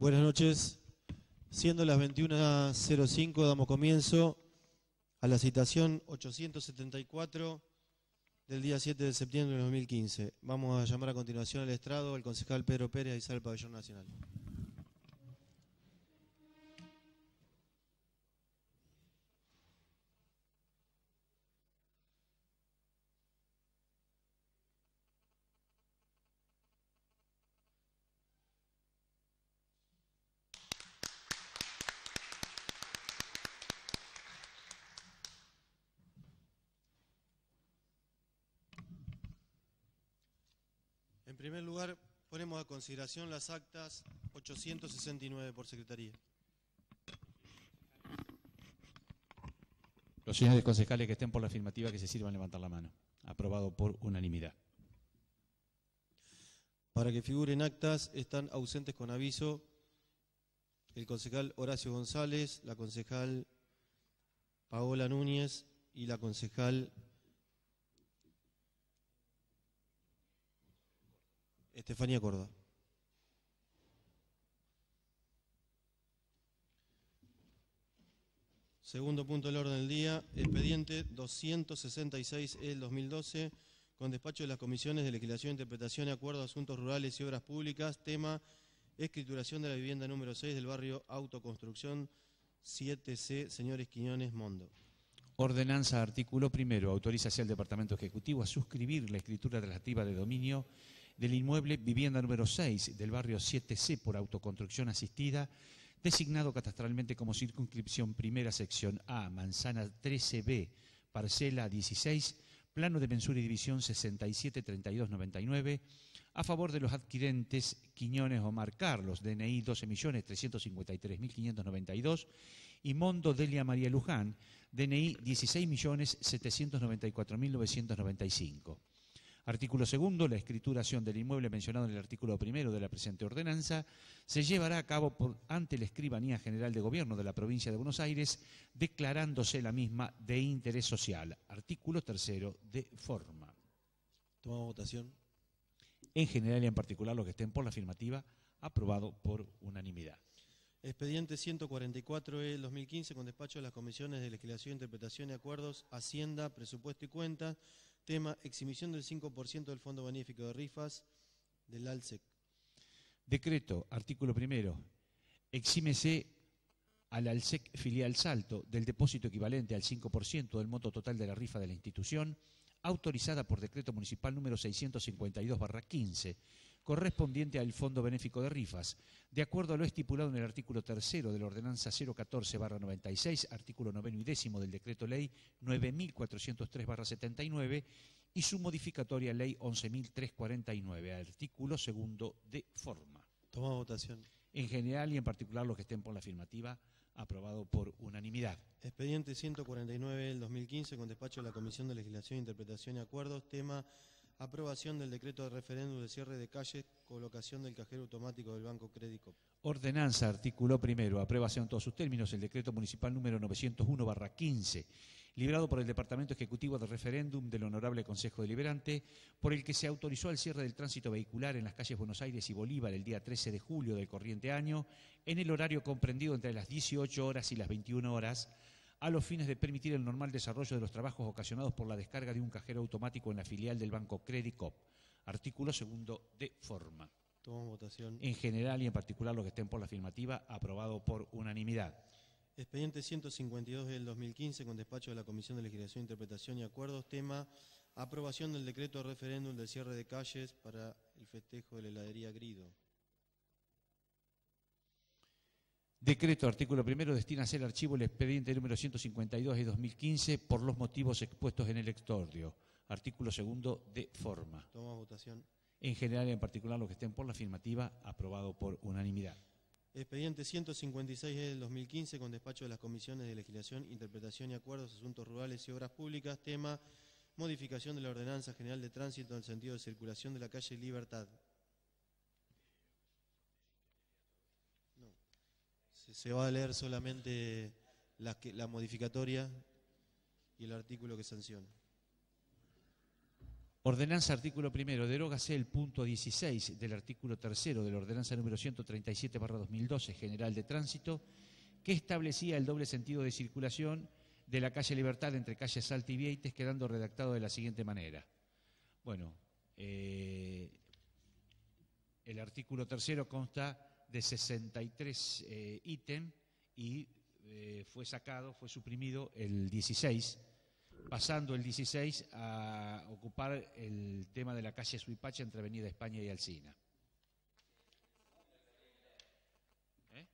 Buenas noches. Siendo las 21.05, damos comienzo a la citación 874 del día 7 de septiembre de 2015. Vamos a llamar a continuación al estrado al concejal Pedro Pérez, a izar el pabellón nacional. Primer lugar, ponemos a consideración las actas 869 por Secretaría. Los señores concejales que estén por la afirmativa que se sirvan levantar la mano. Aprobado por unanimidad. Para que figuren actas, están ausentes con aviso el concejal Horacio González, la concejal Paola Núñez y la concejal Estefanía Córdoba. Segundo punto del orden del día, expediente 266 el 2012, con despacho de las comisiones de legislación, interpretación y acuerdo de asuntos rurales y obras públicas, tema escrituración de la vivienda número 6 del barrio Autoconstrucción 7C, señores Quiñones Mondo. Ordenanza artículo primero autoriza al Departamento Ejecutivo a suscribir la escritura relativa de dominio del inmueble vivienda número 6 del barrio 7C por autoconstrucción asistida, designado catastralmente como circunscripción primera sección A, manzana 13B, parcela 16, plano de mensura y división 673299, a favor de los adquirentes Quiñones Omar Carlos, DNI 12.353.592, y Mondo Delia María Luján, DNI 16.794.995. Artículo segundo, la escrituración del inmueble mencionado en el artículo primero de la presente ordenanza se llevará a cabo por, ante la Escribanía General de Gobierno de la Provincia de Buenos Aires, declarándose la misma de interés social. Artículo tercero, de forma. Tomamos votación. En general y en particular los que estén por la afirmativa, aprobado por unanimidad. Expediente 144 del 2015 con despacho de las comisiones de legislación, interpretación y acuerdos, Hacienda, Presupuesto y Cuentas. Tema, exhibición del 5% del Fondo Benéfico de Rifas del ALSEC. Decreto, artículo primero. Exímese al ALSEC filial Salto del depósito equivalente al 5% del monto total de la rifa de la institución, autorizada por decreto municipal número 652-15, correspondiente al Fondo Benéfico de Rifas, de acuerdo a lo estipulado en el artículo tercero de la Ordenanza 014-96, artículo noveno y décimo del Decreto Ley 9403-79 y su modificatoria Ley 11349, artículo segundo de forma. Toma votación. En general y en particular los que estén por la afirmativa, aprobado por unanimidad. Expediente 149 del 2015 con despacho de la Comisión de Legislación, Interpretación y Acuerdos. Tema, aprobación del decreto de referéndum de cierre de calles, colocación del cajero automático del Banco Crédito. Ordenanza, artículo primero, aprobación en todos sus términos el decreto municipal número 901-15, librado por el Departamento Ejecutivo de Referéndum del Honorable Consejo Deliberante, por el que se autorizó el cierre del tránsito vehicular en las calles Buenos Aires y Bolívar el día 13 de julio del corriente año, en el horario comprendido entre las 18 horas y las 21 horas, a los fines de permitir el normal desarrollo de los trabajos ocasionados por la descarga de un cajero automático en la filial del Banco Credicop. Artículo segundo de forma. Tomamos votación. En general y en particular los que estén por la afirmativa, aprobado por unanimidad. Expediente 152 del 2015 con despacho de la Comisión de Legislación, Interpretación y Acuerdos. Tema, aprobación del decreto de referéndum del cierre de calles para el festejo de la heladería Grido. Decreto, artículo primero, destina a ser archivo el expediente número 152 de 2015 por los motivos expuestos en el extordio. Artículo segundo de forma. Toma votación. En general y en particular los que estén por la afirmativa, aprobado por unanimidad. Expediente 156 del 2015 con despacho de las comisiones de legislación, interpretación y acuerdos, asuntos rurales y obras públicas. Tema, modificación de la ordenanza general de tránsito en el sentido de circulación de la calle Libertad. Se, va a leer solamente la, modificatoria y el artículo que sanciona. Ordenanza artículo primero, derógase el punto 16 del artículo tercero de la ordenanza número 137 2012 general de tránsito que establecía el doble sentido de circulación de la calle Libertad entre calle Salta y Vieites, quedando redactado de la siguiente manera. Bueno, eh, el artículo tercero consta de 63 eh, ítems y eh, fue sacado, fue suprimido el 16 pasando el 16 a ocupar el tema de la calle Suipacha entre Avenida España y Alcina. ¿Eh?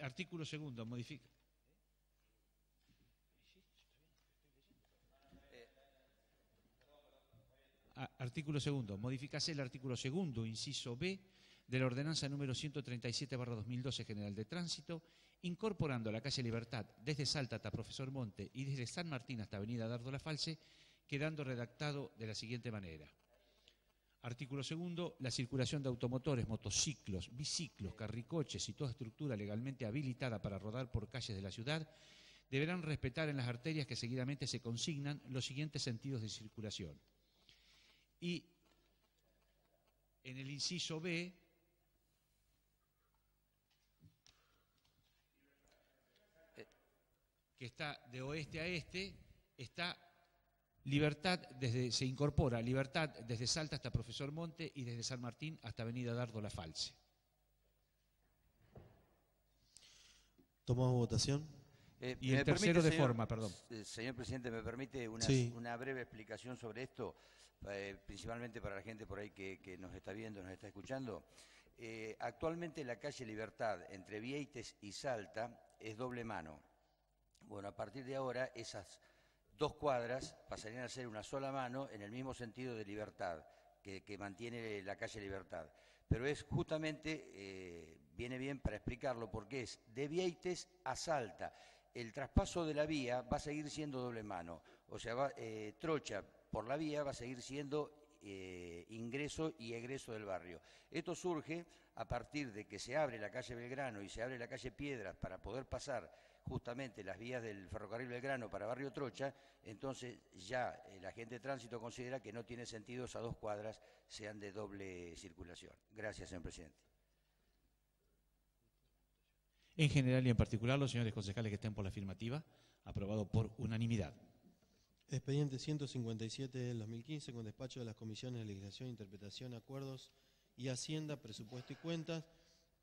Artículo segundo, modifica. Artículo segundo, modificase el artículo segundo, inciso B, de la ordenanza número 137-2012 General de Tránsito, incorporando la calle Libertad desde Salta hasta Profesor Monte y desde San Martín hasta Avenida Dardo La False, quedando redactado de la siguiente manera. Artículo segundo, la circulación de automotores, motociclos, biciclos, carricoches y toda estructura legalmente habilitada para rodar por calles de la ciudad deberán respetar en las arterias que seguidamente se consignan los siguientes sentidos de circulación. Y en el inciso B que está de oeste a este, está Libertad desde, se incorpora Libertad desde Salta hasta Profesor Monte y desde San Martín hasta Avenida Dardo La False. Tomamos votación. Eh, y el tercero de forma, perdón. Eh, señor presidente, ¿me permite una, breve explicación sobre esto? Eh, principalmente para la gente por ahí que, nos está viendo, nos está escuchando. actualmente la calle Libertad entre Vieites y Salta es doble mano. Bueno, a partir de ahora esas dos cuadras pasarían a ser una sola mano en el mismo sentido de libertad que, mantiene la calle Libertad. Pero es justamente, eh, viene bien para explicarlo, porque es de Vieites a Salta. El traspaso de la vía va a seguir siendo doble mano. O sea, va, eh, Trocha por la vía va a seguir siendo eh, ingreso y egreso del barrio. Esto surge a partir de que se abre la calle Belgrano y se abre la calle Piedras para poder pasar justamente las vías del ferrocarril Belgrano para Barrio Trocha, entonces ya el agente de tránsito considera que no tiene sentido esas dos cuadras sean de doble circulación. Gracias, señor presidente. En general y en particular, los señores concejales que estén por la afirmativa, aprobado por unanimidad. Expediente 157 del 2015 con despacho de las comisiones de legislación, interpretación, acuerdos y hacienda, presupuesto y cuentas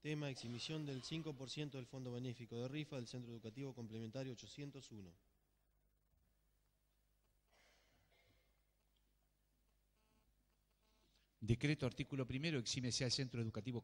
Tema, exhibición del 5% del fondo benéfico de rifa del Centro Educativo Complementario 801. Decreto artículo primero exímese al Centro Educativo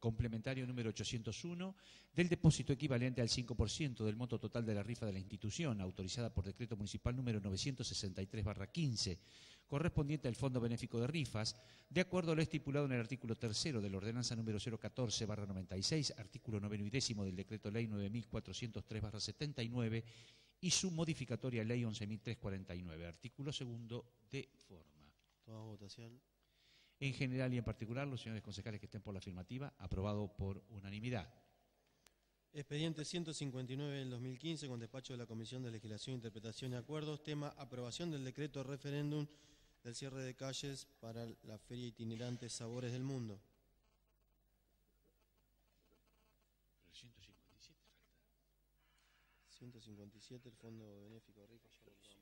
Complementario número 801 del depósito equivalente al 5% del monto total de la rifa de la institución, autorizada por decreto municipal número 963-15, correspondiente al Fondo Benéfico de Rifas, de acuerdo a lo estipulado en el artículo tercero de la ordenanza número 014-96, artículo noveno y décimo del decreto ley 9403-79 y su modificatoria ley 11.349, artículo segundo de forma. Toda votación en general y en particular los señores concejales que estén por la afirmativa, aprobado por unanimidad. Expediente 159 del 2015 con despacho de la Comisión de Legislación, Interpretación y Acuerdos, tema aprobación del decreto referéndum del cierre de calles para la Feria Itinerante Sabores del Mundo. 157 el Fondo Benéfico Rico, ya lo vamos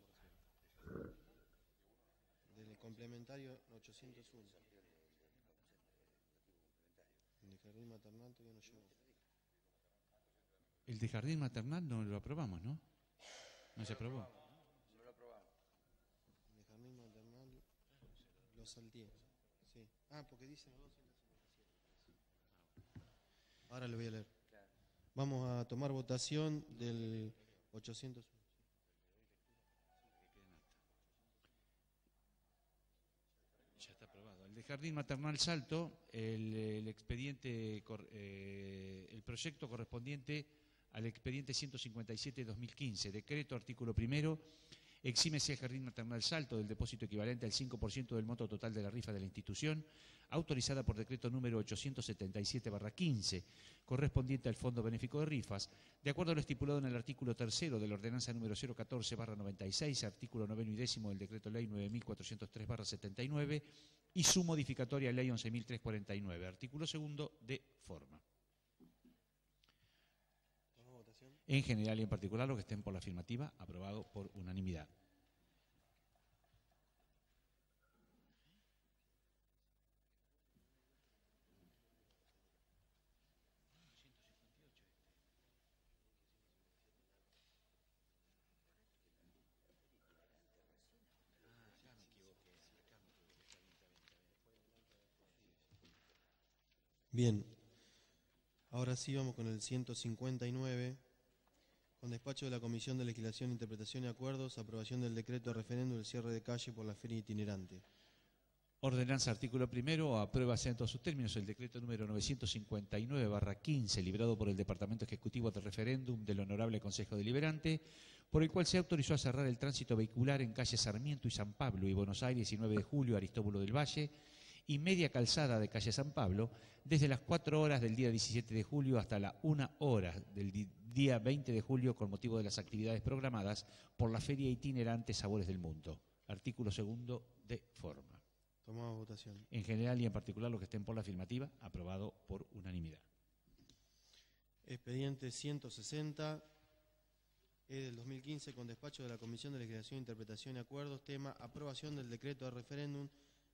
a Del complementario 801. El de jardín maternal todavía no llegó. El de jardín maternal no lo aprobamos, ¿no? No se aprobó. No lo aprobamos. El de jardín maternal lo salté. Sí. Ah, porque dice Ahora lo voy a leer. Vamos a tomar votación del 801. Jardín Maternal Salto, el, expediente, eh, el proyecto correspondiente al expediente 157-2015, decreto artículo primero, Exímese el Jardín Maternal Salto del depósito equivalente al 5% del monto total de la rifa de la institución, autorizada por decreto número 877-15, correspondiente al Fondo Benéfico de Rifas, de acuerdo a lo estipulado en el artículo tercero de la ordenanza número 014-96, artículo noveno y décimo del decreto ley 9403-79 y su modificatoria ley 11.349, artículo segundo de forma. En general y en particular, los que estén por la afirmativa, aprobado por unanimidad. Bien, ahora sí vamos con el 159 con despacho de la Comisión de Legislación, Interpretación y Acuerdos, aprobación del decreto de referéndum del cierre de calle por la feria itinerante. Ordenanza artículo primero, aprueba en todos sus términos el decreto número 959-15, librado por el Departamento Ejecutivo de Referéndum del Honorable Consejo Deliberante, por el cual se autorizó a cerrar el tránsito vehicular en calle Sarmiento y San Pablo y Buenos Aires 19 de julio, Aristóbulo del Valle, y media calzada de calle San Pablo, desde las 4 horas del día 17 de julio hasta la 1 hora del día 20 de julio con motivo de las actividades programadas por la Feria Itinerante Sabores del Mundo. Artículo segundo de forma. Tomamos votación. En general y en particular los que estén por la afirmativa, aprobado por unanimidad. Expediente 160 es del 2015 con despacho de la Comisión de Legislación, Interpretación y Acuerdos, tema aprobación del decreto de referéndum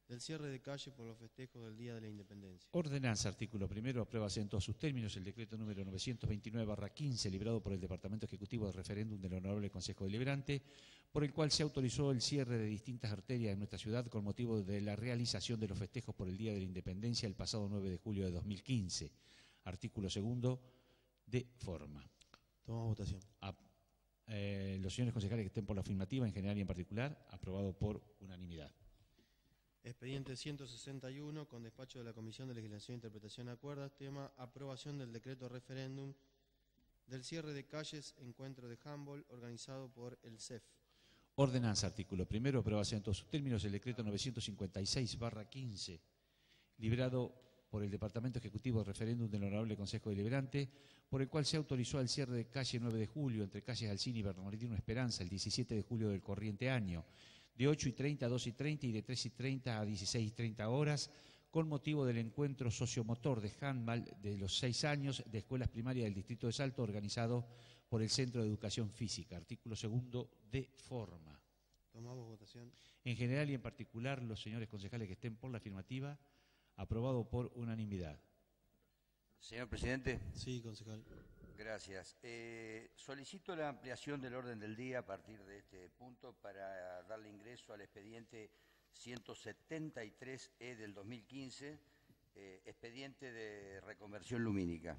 del cierre de calle por los festejos del Día de la Independencia. Ordenanza, artículo primero, aprueba en todos sus términos el decreto número 929-15, librado por el Departamento Ejecutivo de Referéndum del Honorable Consejo Deliberante, por el cual se autorizó el cierre de distintas arterias en nuestra ciudad con motivo de la realización de los festejos por el Día de la Independencia el pasado 9 de julio de 2015. Artículo segundo, de forma. Tomamos votación. Eh, los señores concejales que estén por la afirmativa, en general y en particular, aprobado por unanimidad. Expediente 161, con despacho de la Comisión de Legislación e Interpretación Acuerdas, tema aprobación del decreto referéndum del cierre de calles Encuentro de Humboldt, organizado por el CEF. Ordenanza, artículo primero, aprobación en todos sus términos el decreto 956-15, liberado por el Departamento Ejecutivo de Referéndum del Honorable Consejo Deliberante, por el cual se autorizó el cierre de calle 9 de julio entre calles Alcini y Bernardino Esperanza el 17 de julio del corriente año, de 8 y 30 a 2 y 30 y de 3 y 30 a 16 y 30 horas, con motivo del encuentro sociomotor de handball de los seis años de escuelas primarias del Distrito de Salto, organizado por el Centro de Educación Física. Artículo segundo de forma. Tomamos votación. En general y en particular, los señores concejales que estén por la afirmativa, aprobado por unanimidad. Señor presidente. Sí, concejal. Gracias. Eh, solicito la ampliación del orden del día a partir de este punto para darle ingreso al expediente 173E del 2015, eh, expediente de reconversión lumínica.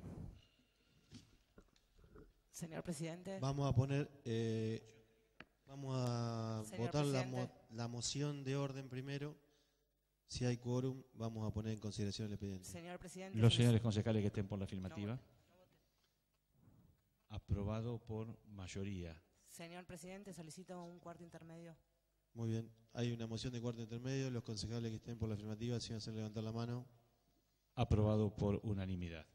Señor presidente. Vamos a poner, eh, vamos a votar la, la, moción de orden primero. Si hay quórum, vamos a poner en consideración el expediente. Señor presidente. Los señores concejales que estén por la afirmativa. Aprobado por mayoría. Señor presidente, solicito un cuarto intermedio. Muy bien. Hay una moción de cuarto intermedio. Los concejales que estén por la afirmativa, si hacer levantar la mano. Aprobado por unanimidad.